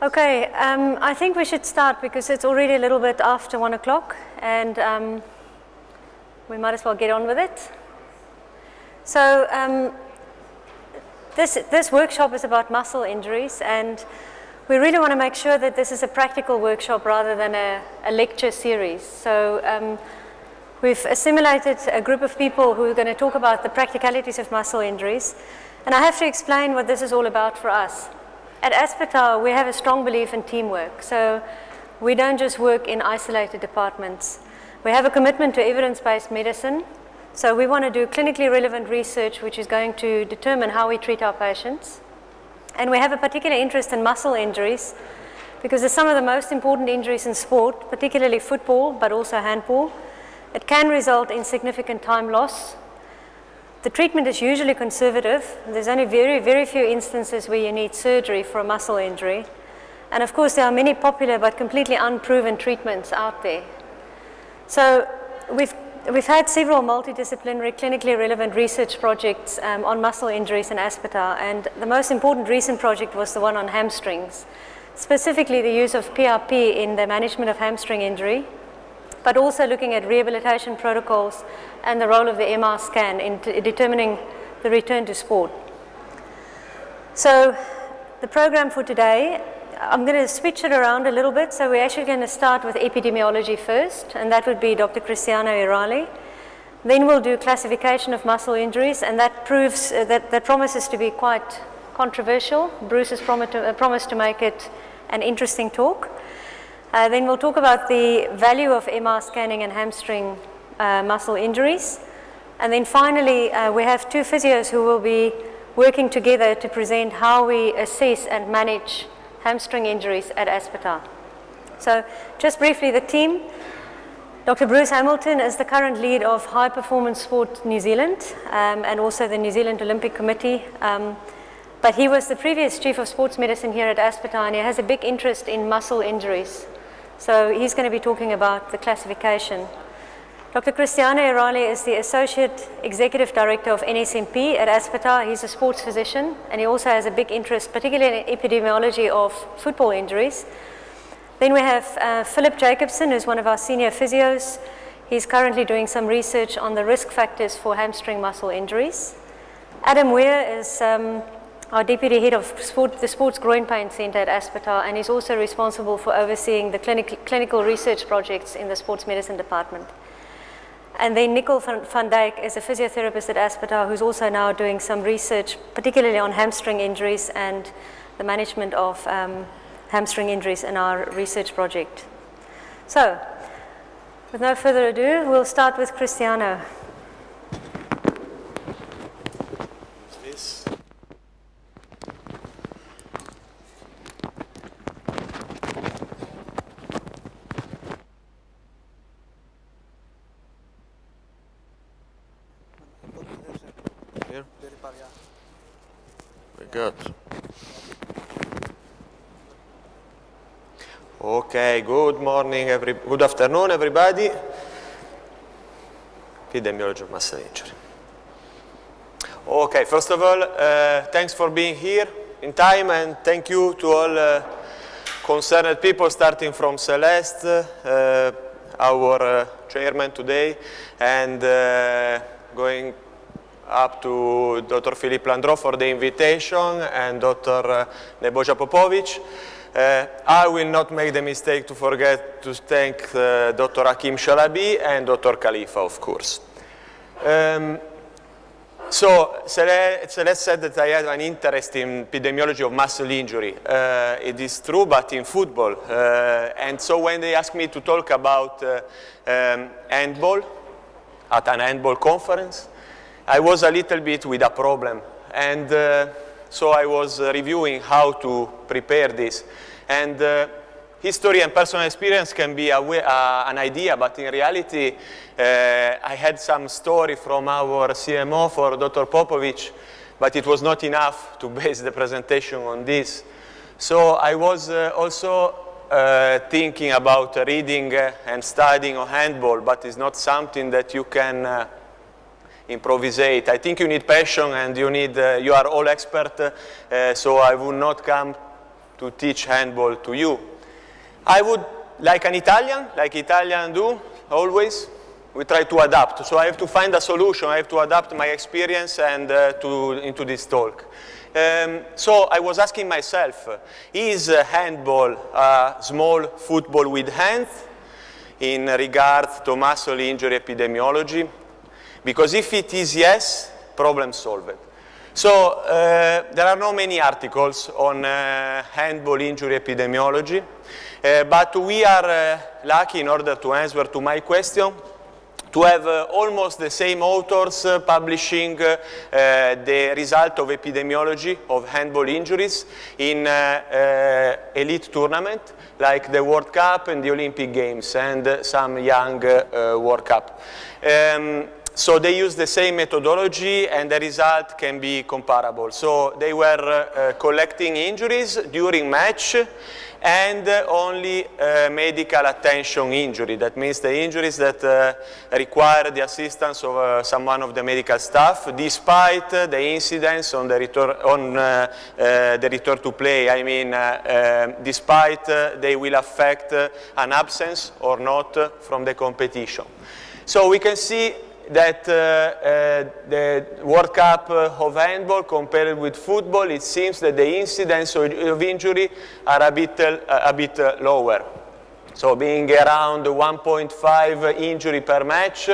Okay, um, I think we should start because it's already a little bit after one o'clock and um, we might as well get on with it. So um, this, this workshop is about muscle injuries and we really want to make sure that this is a practical workshop rather than a, a lecture series. So um, we've assimilated a group of people who are going to talk about the practicalities of muscle injuries and I have to explain what this is all about for us. At Aspetar, we have a strong belief in teamwork. So we don't just work in isolated departments. We have a commitment to evidence-based medicine. So we want to do clinically relevant research which is going to determine how we treat our patients. And we have a particular interest in muscle injuries because they're some of the most important injuries in sport, particularly football, but also handball. It can result in significant time loss, the treatment is usually conservative. There's only very, very few instances where you need surgery for a muscle injury. And of course, there are many popular but completely unproven treatments out there. So we've, we've had several multidisciplinary, clinically relevant research projects um, on muscle injuries in Aspetar. And the most important recent project was the one on hamstrings, specifically the use of PRP in the management of hamstring injury but also looking at rehabilitation protocols and the role of the MR scan in determining the return to sport. So the program for today, I'm going to switch it around a little bit. So we're actually going to start with epidemiology first, and that would be Dr. Cristiano Eirale. Then we'll do classification of muscle injuries, and that proves uh, that, that promises to be quite controversial. Bruce has to, uh, promised to make it an interesting talk. Uh, then we'll talk about the value of MR scanning and hamstring uh, muscle injuries. And then finally, uh, we have two physios who will be working together to present how we assess and manage hamstring injuries at Aspetar. So just briefly, the team. Dr. Bruce Hamilton is the current lead of High Performance Sport New Zealand um, and also the New Zealand Olympic Committee. Um, but he was the previous chief of sports medicine here at Aspetar and he has a big interest in muscle injuries so he's going to be talking about the classification. Dr. Cristiano Eirale is the Associate Executive Director of NSMP at Aspetar. He's a sports physician and he also has a big interest, particularly in epidemiology of football injuries. Then we have uh, Philip Jacobson, who's one of our senior physios. He's currently doing some research on the risk factors for hamstring muscle injuries. Adam Weir is um, our deputy head of sport, the Sports Groin Pain Centre at Aspetar, and he's also responsible for overseeing the clinic, clinical research projects in the sports medicine department. And then Nicole van, Dijk is a physiotherapist at Aspetar who's also now doing some research, particularly on hamstring injuries and the management of um, hamstring injuries in our research project. So, with no further ado, we'll start with Cristiano. Good. Okay, good morning, every, good afternoon, everybody. Epidemiology muscle injury. Okay, first of all, uh, thanks for being here in time and thank you to all uh, concerned people starting from Celeste, uh, our uh, chairman today, and uh, going up to Dr. Philippe Landreau for the invitation and Dr. Nebojsa Popovic. Uh, I will not make the mistake to forget to thank uh, Dr. Hakim Chalabi and Dr. Khalifa, of course. Um, so Celeste, said that I have an interest in epidemiology of muscle injury. Uh, it is true, but in football. Uh, and so when they asked me to talk about uh, um, handball at an handball conference, I was a little bit with a problem. And uh, so I was uh, reviewing how to prepare this. And uh, history and personal experience can be a uh, an idea, but in reality, uh, I had some story from our CMO for Dr. Popovic, but it was not enough to base the presentation on this. So I was uh, also thinking about reading and studying on handball, but it's not something that you can improvisate. I think you need passion and you need, uh, you are all expert, uh, so I would not come to teach handball to you. I would, like an Italian, like Italian do always, we try to adapt. So I have to find a solution. I have to adapt my experience and uh, to, into this talk. Um, so I was asking myself, is handball a small football with hands in regards to muscle injury epidemiology? Because if it is yes, problem solved. So uh, there are not many articles on uh, handball injury epidemiology, uh, but we are uh, lucky in order to answer to my question to have uh, almost the same authors uh, publishing the result of epidemiology of handball injuries in elite tournament like the World Cup and the Olympic Games and some young World Cup. Um, so they use the same methodology and the result can be comparable. So they were uh, collecting injuries during match and only uh, medical attention injury. That means the injuries that uh, require the assistance of uh, someone of the medical staff, despite the incidents on the return, on, uh, uh, the return to play. I mean, uh, despite they will affect an absence or not from the competition. So we can see that uh, uh, the World Cup of handball compared with football, it seems that the incidence of, injury are a bit, uh, a bit lower. So being around 1.5 injury per match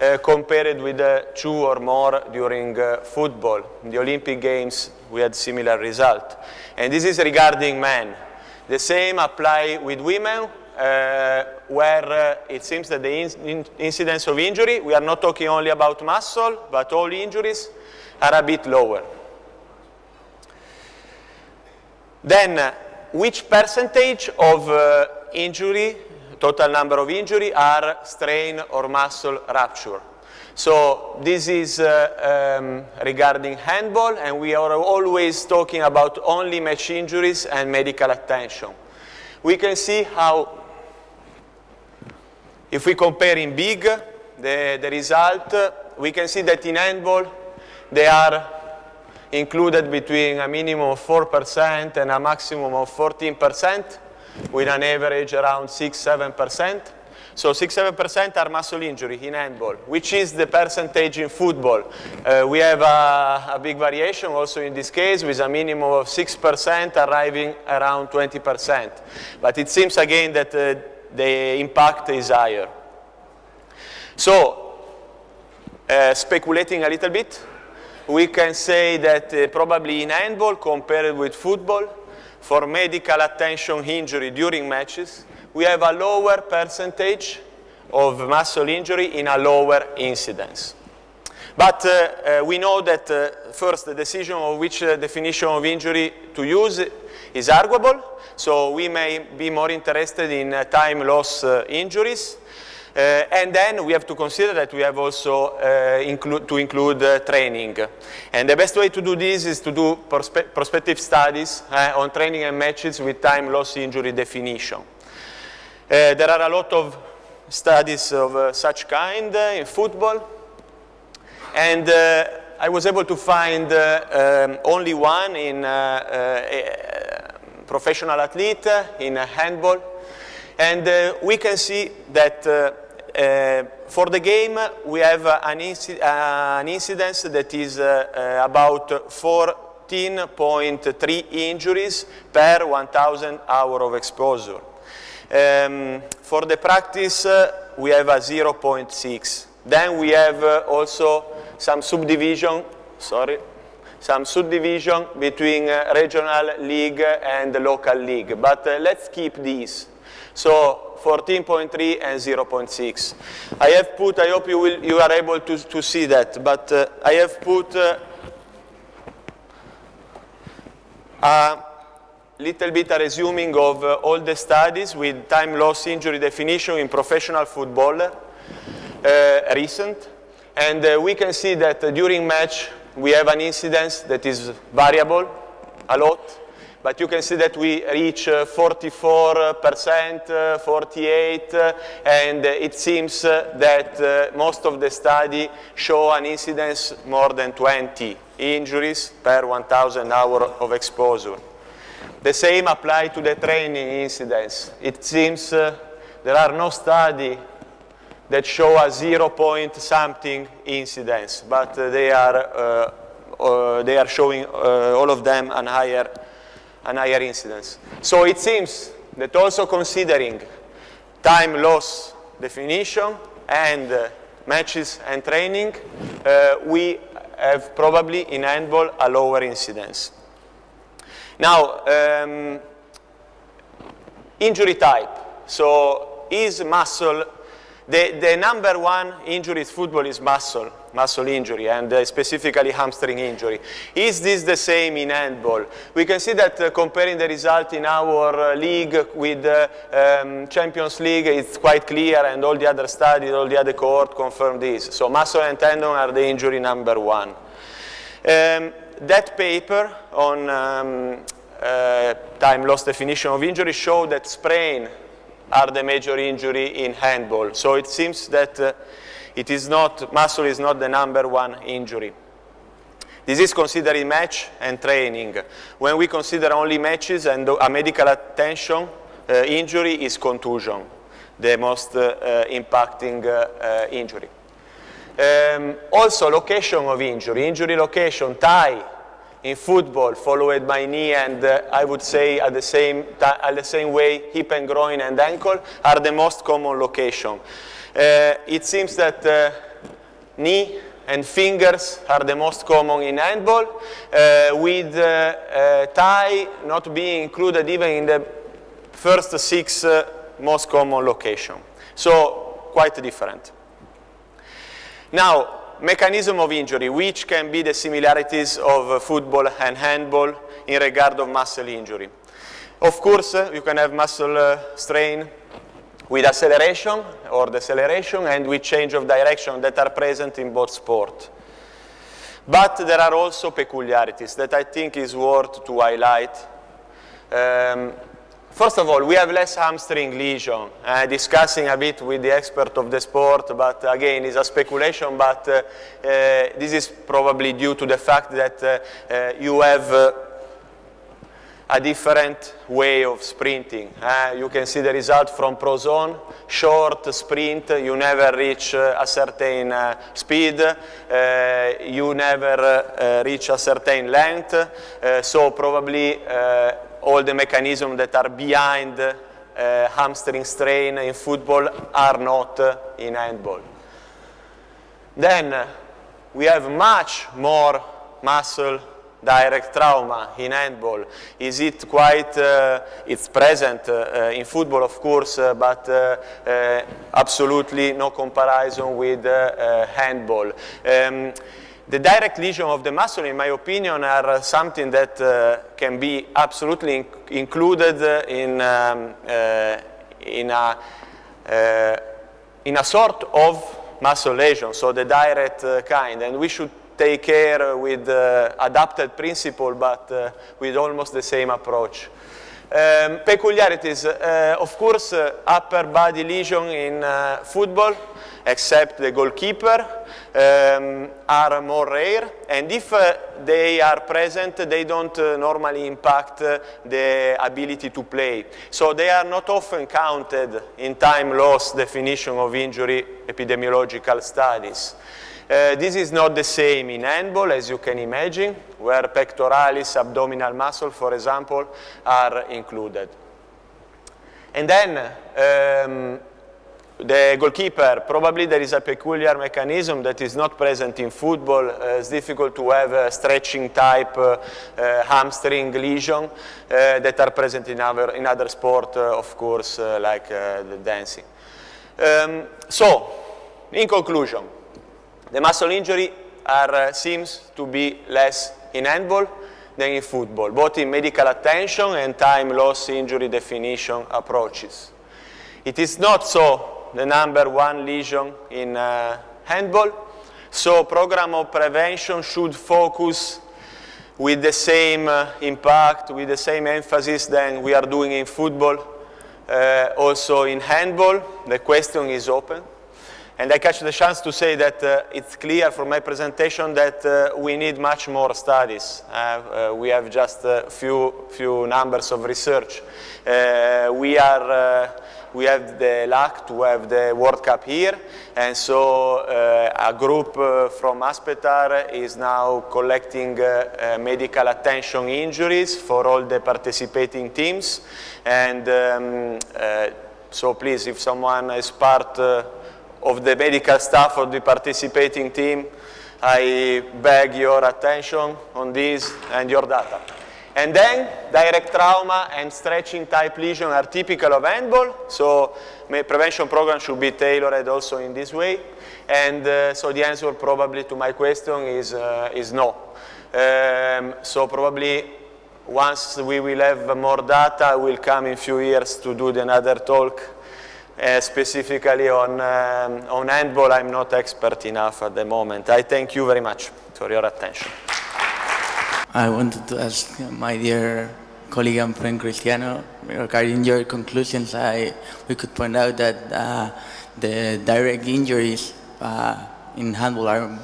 uh, compared with uh, two or more during uh, football. In the Olympic Games, we had similar result. And this is regarding men. The same apply with women, uh, where uh, it seems that the in in incidence of injury, we are not talking only about muscle, but all injuries are a bit lower. Then, uh, which percentage of uh, injury, total number of injury, are strain or muscle rupture? So this is uh, um, regarding handball, and we are always talking about only match injuries and medical attention. We can see how if we compare in big the, the result, we can see that in handball they are included between a minimum of 4% and a maximum of 14% with an average around 6-7%. So 6-7% are muscle injury in handball, which is the percentage in football. Uh, we have a, a, big variation also in this case with a minimum of 6% arriving around 20%. But it seems again that uh, the impact is higher. So, uh, speculating a little bit, we can say that uh, probably in handball compared with football, for medical attention injury during matches, we have a lower percentage of muscle injury in a lower incidence. But uh, uh, we know that uh, first the decision of which uh, definition of injury to use is arguable, so we may be more interested in uh, time loss uh, injuries. and then we have to consider that we have also include, to include training. And the best way to do this is to do perspe prospective studies on training and matches with time loss injury definition. there are a lot of studies of such kind in football, and uh, I was able to find uh, um, only one in uh, professional athlete in handball. And we can see that for the game, we have an, inci an incidence that is about 14.3 injuries per 1,000 hour of exposure. Um, for the practice, uh, we have a 0.6. Then we have uh, also some subdivision, sorry, some subdivision between uh, regional league and local league. But uh, let's keep these. So 14.3 and 0.6. I have put, I hope you, will, you are able to, to see that, but uh, I have put uh, a little bit a resuming of uh, all the studies with time loss injury definition in professional football, uh, recent. And we can see that during match, we have an incidence that is variable a lot, but you can see that we reach 44%, uh, 48, uh, and it seems that most of the study show an incidence more than 20 injuries per 1,000 hour of exposure. The same apply to the training incidence. It seems uh, there are no study that show a zero point something incidence, but uh, they are uh, uh, they are showing uh, all of them an higher an higher incidence. So it seems that also considering time loss definition and uh, matches and training, we have probably in handball a lower incidence. Now, um, injury type. So is muscle, the, the number one injury in football is muscle, muscle injury, and uh, specifically hamstring injury. Is this the same in handball? We can see that uh, comparing the result in our uh, league with the um, Champions League, it's quite clear, and all the other studies, all the other cohort confirm this. So muscle and tendon are the injury number one. Um, that paper on um, uh, time loss definition of injury showed that sprain are the major injury in handball. So it seems that uh, it is not, muscle is not the number one injury. This is considering match and training. When we consider only matches and a medical attention, uh, injury is contusion, the most uh, uh impacting uh, uh, injury. Um, also, location of injury, injury location, tie, in football, followed by knee and uh, I would say at the, same at the same way hip and groin and ankle are the most common location. Uh, it seems that uh, knee and fingers are the most common in handball, uh, with uh, uh, thigh not being included even in the first six most common location. So quite different. Now, mechanism of injury, which can be the similarities of football and handball in regard of muscle injury. Of course, uh, you can have muscle uh, strain with acceleration or deceleration and with change of direction that are present in both sports. But there are also peculiarities that I think is worth to highlight. Um, First of all, we have less hamstring lesion. Uh, discussing a bit with the expert of the sport, but again, it's a speculation, but uh, uh, this is probably due to the fact that uh, uh, you have uh, a different way of sprinting. you can see the result from Prozone, short sprint, you never reach a certain speed, you never reach a certain length, so probably all the mechanisms that are behind uh, hamstring strain in football are not uh, in handball. Then uh, we have much more muscle direct trauma in handball. Is it quite, uh, it's present uh, in football of course, uh, but absolutely no comparison with handball. Um, the direct lesion of the muscle, in my opinion, are something that uh, can be absolutely in included in, um, uh, in, a, uh, in a sort of muscle lesion, so the direct uh, kind. And we should take care with uh, adapted principle, but uh, with almost the same approach. Um, peculiarities, of course, upper body lesion in football, except the goalkeeper, um, are more rare. And if uh, they are present, they don't uh, normally impact uh, the ability to play. So they are not often counted in time loss definition of injury epidemiological studies. Uh, this is not the same in handball, as you can imagine, where pectoralis, abdominal muscle, for example, are included. And then um, the goalkeeper, probably there is a peculiar mechanism that is not present in football. Uh, it's difficult to have a stretching type uh, uh, hamstring lesion uh, that are present in other, in other sport, uh, of course, like the dancing. Um, so, in conclusion, the muscle injury are, seems to be less in handball than in football, both in medical attention and time loss injury definition approaches. It is not so the number one lesion in uh, handball. So program of prevention should focus with the same uh, impact, with the same emphasis than we are doing in football. Uh, also in handball, the question is open. And I catch the chance to say that uh, it's clear from my presentation that uh, we need much more studies. Uh, we have just a few, few numbers of research. we are we have the luck to have the World Cup here, and so uh, a group uh, from Aspetar is now collecting uh, medical attention injuries for all the participating teams, and um, so please, if someone is part of the medical staff of the participating team, I beg your attention on this and your data. And then direct trauma and stretching type lesion are typical of handball, so prevention program should be tailored also in this way. And uh, so the answer probably to my question is, uh, is no. Um, so probably once we will have more data, we'll come in a few years to do another talk uh, specifically on, um, on handball. I'm not expert enough at the moment. I thank you very much for your attention. I wanted to ask my dear colleague and friend Cristiano regarding your conclusions. I, we could point out that uh, the direct injuries uh, in handball are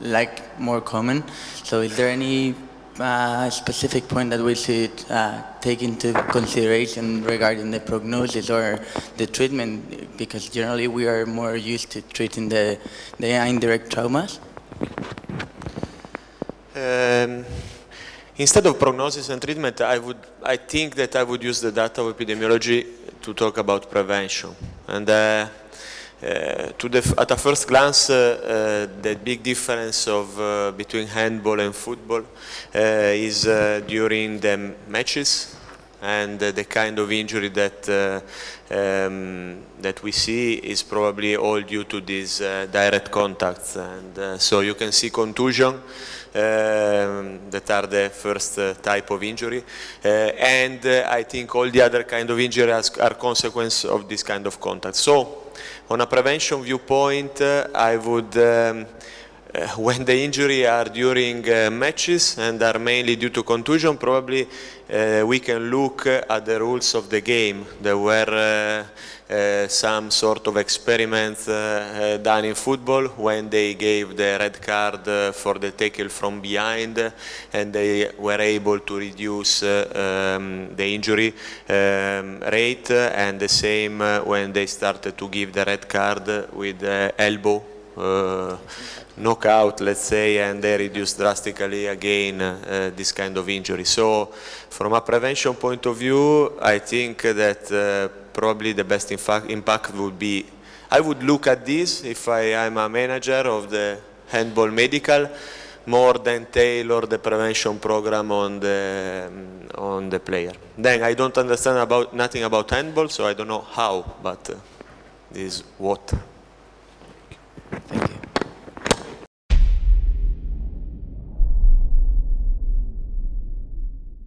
like more common. So is there any uh, specific point that we should uh, take into consideration regarding the prognosis or the treatment? Because generally we are more used to treating the, the indirect traumas. Um, Instead of prognosis and treatment, I, would, I think that I would use the data of epidemiology to talk about prevention. And uh, at a first glance, uh, uh, the big difference of, uh, between handball and football uh, is during the matches and the kind of injury that, um, that we see is probably all due to these direct contacts. And so you can see contusion, that are the first uh, type of injury. Uh, and uh, I think all the other kind of injuries are consequence of this kind of contact. So on a prevention viewpoint, I would um, uh, when the injury are during uh, matches and are mainly due to contusion, probably uh, we can look at the rules of the game. There were uh, some sort of experiments uh, done in football when they gave the red card uh, for the tackle from behind and they were able to reduce um, the injury um, rate and the same when they started to give the red card with the elbow uh, knockout, let's say, and they reduce drastically again uh, this kind of injury. So from a prevention point of view, I think that uh, probably the best impact would be, I would look at this if I am a manager of the handball medical, more than tailor the prevention program on the um, on the player. Then I don't understand about nothing about handball, so I don't know how, but uh, is what. Thank you.